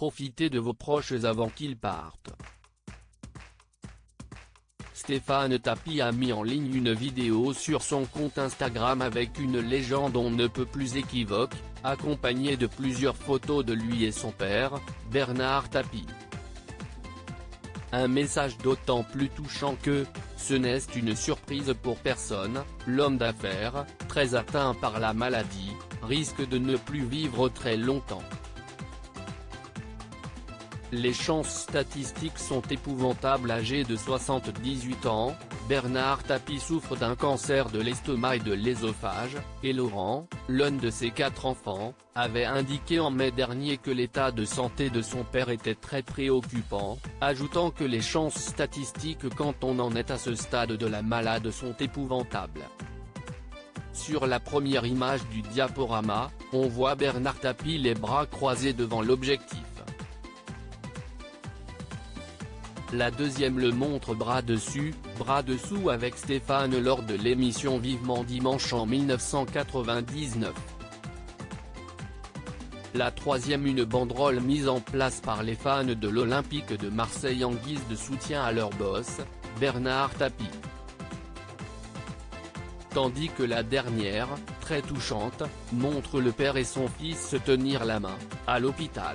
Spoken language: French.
Profitez de vos proches avant qu'ils partent. Stéphane Tapi a mis en ligne une vidéo sur son compte Instagram avec une légende on ne peut plus équivoque, accompagnée de plusieurs photos de lui et son père, Bernard Tapie. Un message d'autant plus touchant que, ce n'est une surprise pour personne, l'homme d'affaires, très atteint par la maladie, risque de ne plus vivre très longtemps. Les chances statistiques sont épouvantables âgé de 78 ans, Bernard Tapie souffre d'un cancer de l'estomac et de l'ésophage, et Laurent, l'un de ses quatre enfants, avait indiqué en mai dernier que l'état de santé de son père était très préoccupant, ajoutant que les chances statistiques quand on en est à ce stade de la malade sont épouvantables. Sur la première image du diaporama, on voit Bernard Tapie les bras croisés devant l'objectif. La deuxième le montre bras dessus, bras dessous avec Stéphane lors de l'émission Vivement Dimanche en 1999. La troisième une banderole mise en place par les fans de l'Olympique de Marseille en guise de soutien à leur boss, Bernard Tapie. Tandis que la dernière, très touchante, montre le père et son fils se tenir la main, à l'hôpital.